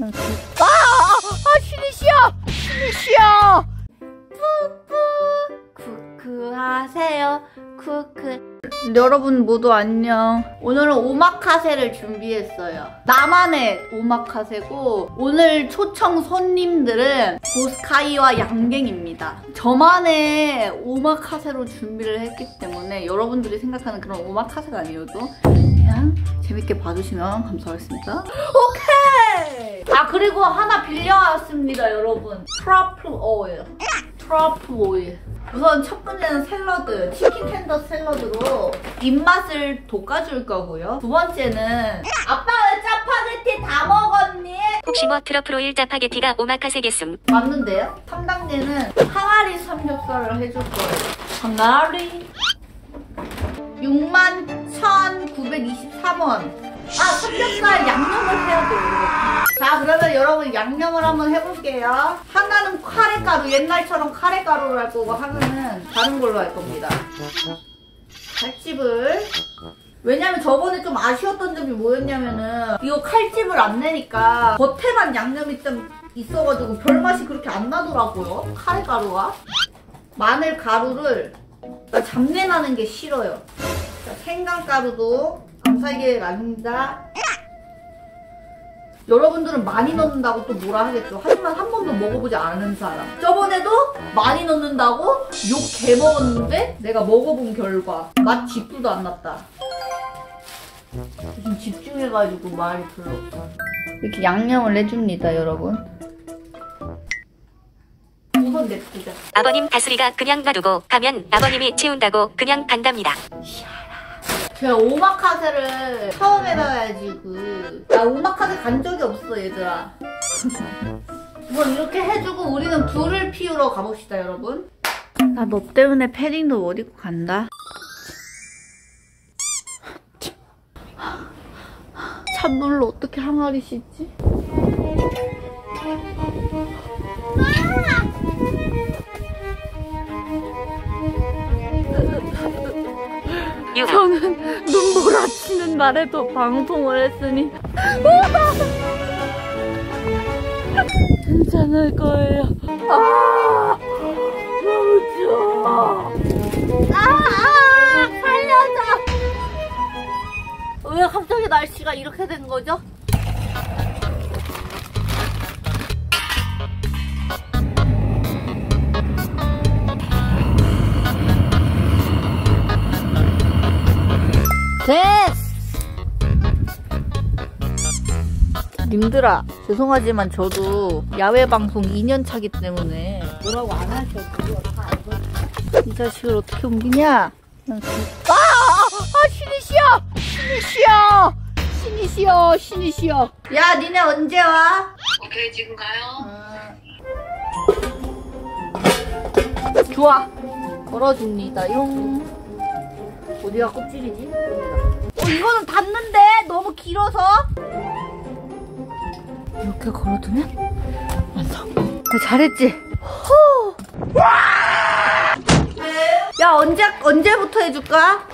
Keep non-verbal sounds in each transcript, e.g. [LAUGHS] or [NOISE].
아, 아, 신이 쉬어! 신이 쉬어! 뿌뿌, 쿠쿠 하세요. 쿠쿠. 여러분 모두 안녕. 오늘은 오마카세를 준비했어요. 나만의 오마카세고, 오늘 초청 손님들은 보스카이와 양갱입니다. 저만의 오마카세로 준비를 했기 때문에 여러분들이 생각하는 그런 오마카세가 아니어도 그냥 재밌게 봐주시면 감사하겠습니다. 오케이! 아, 그리고 하나 빌려왔습니다, 여러분. 트러플 오일. 트러플 오일. 우선 첫 번째는 샐러드, 치킨 텐더 샐러드로 입맛을 돋궈줄 거고요. 두 번째는 아빠 왜 짜파게티 다 먹었니? 혹시 뭐 트러플 오일 짜파게티가 오마카세겠음. 맞는데요? 3단계는 항아리 삼겹살을 해줄 거예요. 항아리 61,923원. 아, 삼겹살 양념을 해야 돼요. 자, 그러면 여러분 양념을 한번 해볼게요. 하나는 카레가루, 옛날처럼 카레가루를 할 거고, 하나는 다른 걸로 할 겁니다. 칼집을. 왜냐면 저번에 좀 아쉬웠던 점이 뭐였냐면은 이거 칼집을 안 내니까 겉에만 양념이 좀 있어가지고 별맛이 그렇게 안 나더라고요. 카레가루가. 마늘 가루를 나 잡내 나는 게 싫어요. 자, 생강가루도 감사하게 납니다. 여러분들은 많이 넣는다고 또 뭐라 하겠죠. 하지만 한 번도 먹어보지 않은 사람. 저번에도 많이 넣는다고 욕 개 먹었는데 내가 먹어본 결과 맛 집도 안 났다. 지금 집중해가지고 말이 별로 없어. 이렇게 양념을 해줍니다, 여러분. 우선 냅두자. 아버님 다스리가 그냥 놔두고 가면 아버님이 치운다고 그냥 간답니다. 제가 오마카세를 처음 해봐야지 그. 나 오마카세 간 적이 없어 얘들아. 뭐 이렇게 해주고 우리는 불을 피우러 가봅시다 여러분. 나 너 때문에 패딩도 못 입고 간다. 찬물로 어떻게 항아리 씻지? 저는 눈물아치는 말에도 방송을 했으니 괜찮을 거예요. 아 너무 추워. 아, 아 살려줘. 왜 갑자기 날씨가 이렇게 된 거죠? 됐어! 님들아, 죄송하지만 저도 야외 방송 2년 차기 때문에 뭐라고 안 하셔도 다 알거든요. 이 자식을 어떻게 옮기냐? 난 그- 아! 아! 신이 쉬어! 신이 쉬어! 신이 쉬어! 신이 쉬어! 야, 니네 언제 와? 오케이 지금 가요. 좋아. 걸어줍니다. 용. 어디가 껍질이지? 어, 이거는 닿는데? 너무 길어서? 이렇게 걸어두면? 완성. 나 잘했지? 호! 야, 언제, 언제부터 해줄까?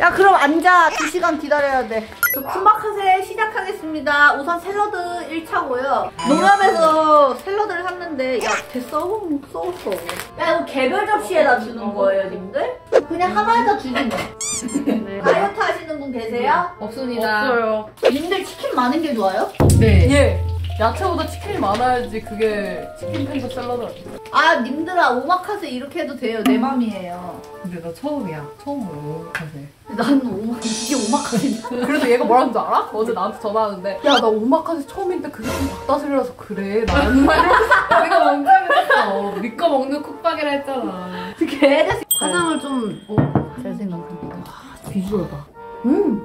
야, 그럼 앉아. 2시간 기다려야 돼. 저 쿠마카세 시작하겠습니다. 우선 샐러드 1차고요. 농협에서 샐러드를 샀는데, 야, 됐어. 썩었어. 야, 이거 개별 접시에다 주는 거예요, 님들? 그냥 하나에다 주지 뭐. 다이어트 하시는 분 계세요? 없습니다. 없어요. 님들 치킨 많은 게 좋아요? 네. 예. 야채보다 치킨이 많아야지 그게 치킨 텐더 샐러드 아니야. 아, 님들아, 오마카세 이렇게 해도 돼요. 내 맘이에요. 근데 나 처음이야. 처음으로 오마카세. 나는 오마, 이게 오마카세냐? 그래서 얘가 뭐라는 줄 알아? 어제 나한테 전화하는데 야 나 오마카세 처음인데 그게 좀 닭다슬이라서 그래 나는 막 이러면서 [LAUGHS] 내가 먼저 그랬어. 믿고 먹는 쿡박이라 했잖아. 개자식. 화장을 좀 어, 잘 생각합니다. 비주얼 봐. 음.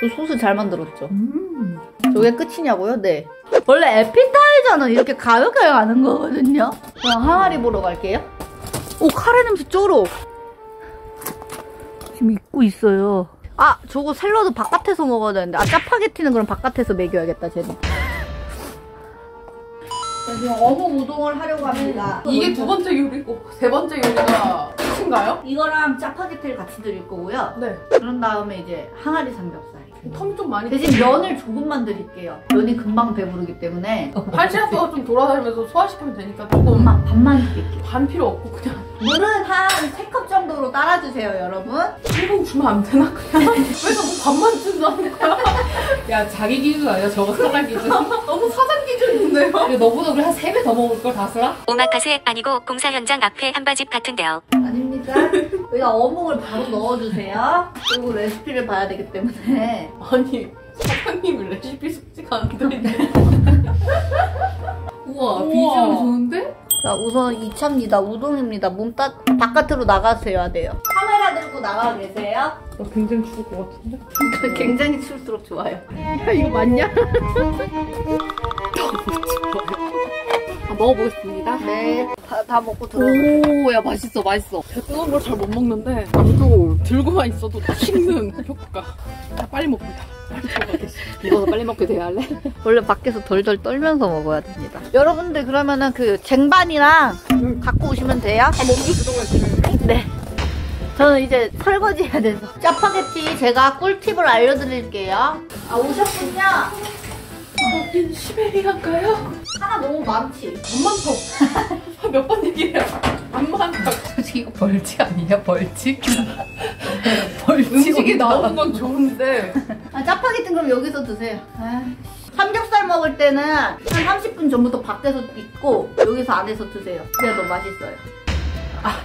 저 소스 잘 만들었죠? 음. 저게 끝이냐고요? 네. 원래 에피타이저는 이렇게 가볍게 가는 거거든요. 그럼 항아리 보러 갈게요. 오, 카레 냄새 쩔어. 지금 입고 있어요. 아, 저거 샐러드 바깥에서 먹어야 되는데. 아, 짜파게티는 그럼 바깥에서 먹여야겠다, 쟤는. 지금 어묵 우동을 하려고 합니다. 이게 두 번째 요리고 세 번째 요리가 끝인가요? 이거랑 짜파게티를 같이 드릴 거고요. 네. 그런 다음에 이제 항아리 삼겹살. 텀이 좀 많이 대신 면을 조금만 드릴게요. 면이 금방 배부르기 때문에 [LAUGHS] 팔찌라서 좀 돌아다니면서 소화시키면 되니까 조금 반만, 반만 드릴게요. 반 필요 없고 그냥 물은 한 3컵 정도로 따라주세요, 여러분. 일본 주면 안 되나 그냥 왜 자꾸 반만 준다는 거야 [LAUGHS] 야 자기 기준 아니야 저거 사장 기준 [LAUGHS] 너무 사장 기준인데요 근데 너보다 우리 한 3배 더 먹을 걸 다스라? 오마카세 아니고 공사 현장 앞에 한바집 같은데요. 아닙니다. 여기다 어묵을 바로 넣어주세요. 그리고 레시피를 봐야 되기 때문에. 아니 사장님 레시피 숙지가 안 되네 우와 우와. 비주얼 좋은데? 자, 우선 2차입니다. 우동입니다. 몸 따, 바깥으로 나가셔야 돼요. 카메라 들고 나가 계세요? 나 굉장히 죽을 것 같은데? 굉장히 추울수록 좋아요. 야 이거 맞냐? [LAUGHS] 아, 먹어보겠습니다 네. 다, 다 먹고 들어가요. 오야 맛있어 맛있어 뜨거운 걸 잘 못 먹는데 나도 들고만 있어도 식는 효과가 자, 빨리 들어가겠어 이거 빨리 먹게 돼야 할래? [LAUGHS] 원래 밖에서 덜덜 떨면서 먹어야 됩니다. 여러분들 그러면은 그 쟁반이랑 갖고 오시면 돼요? 아 먼저 들어가야지 네. 저는 이제 설거지 해야 돼서. 짜파게티 제가 꿀팁을 알려드릴게요. 아, 오셨군요. 여긴 시베리아인가요? 하나 너무 많지? 안 많다 몇번 얘기해요 안 많다 솔직히 [LAUGHS] 이거 벌칙 아니야 벌칙? [LAUGHS] 음식이 나오는 건 좋은데 아, 짜파게티는 그럼 여기서 드세요. 아, 삼겹살 먹을 때는 한 30분 전부터 밖에서 있고 여기서 안에서 드세요. 그래야 더 맛있어요. 아,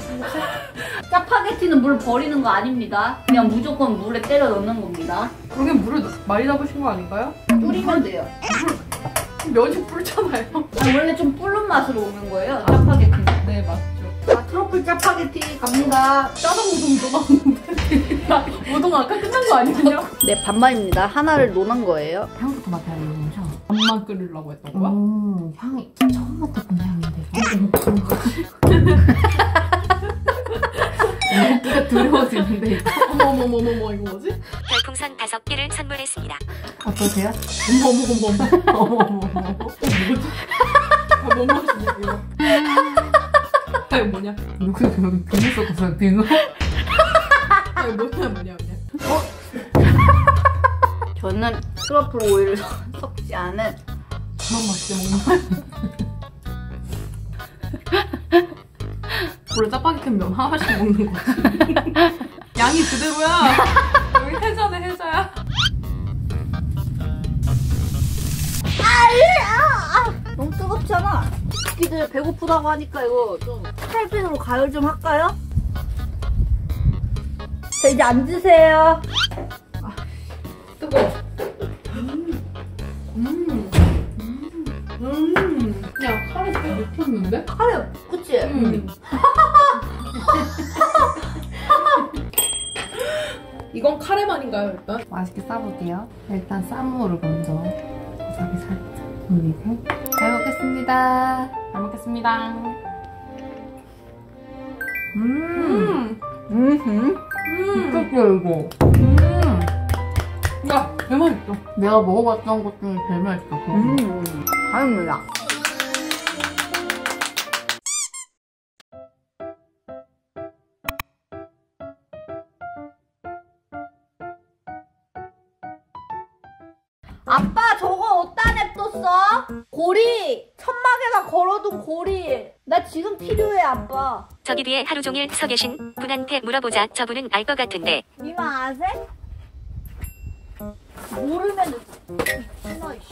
짜파게티는 물 버리는 거 아닙니다. 그냥 무조건 물에 때려 넣는 겁니다. 그러게 물을 많이 잡으신 거 아닌가요? 뿌리면 돼요. 면이 불잖아요 아, 원래 좀 뿔른 맛으로 오는 거예요, 짜파게티는. 네 맞죠 자, 트러플 짜파게티 갑니다. 짜장 우동도 나왔는데 야 우동 아까 끝난 거 아니냐? 네, 반반입니다. 하나를 노는 거예요. 향부터 맡아야 되는 거죠? 밥만 끓이려고 했던 거야? 음 향이 처음 맡았던 향인데 [LAUGHS] 뭐지? 별풍선 5개를 선물했습니다. 어떠세요? 어머머머머 어머머머 뭐지? 아 너무 맛있네 이거 아 이거 뭐냐? 누구 그 비누 섞었어요 비누? 아 이거 뭐냐 뭐냐 뭐냐 저는 트러플 오일을 [LAUGHS] 섞지 않은 그만 맛있게 먹는 원래 짜파게티는 면 하나씩 먹는 거지 [LAUGHS] 양이 그대로야 뜨겁잖아. 새끼들 배고프다고 하니까 이거 좀 칼빈으로 가열 좀 할까요? 자 이제 앉으세요. 뜨거워 음. 음. 야 카레 잘 익혔는데? 카레 그치? 음. [LAUGHS] 이건 카레만인가요 일단? 맛있게 싸볼게요 일단 쌈무를 먼저 고사리 살 짝 올리고 잘 먹겠습니다 잘 먹겠습니다 음 음. 음. 음. 이거 음. 야 대맛있어 내가 먹어봤던 것 중에 제일 맛있어 음. 아닙니다. 아빠 저거 어디다 냅뒀어? 고리! 천막에다 걸어둔 고리! 나 지금 필요해 아빠 저기 뒤에 하루 종일 서 계신 분한테 물어보자 저분은 알 것 같은데 이만 아세? 모르면 끊어 이씨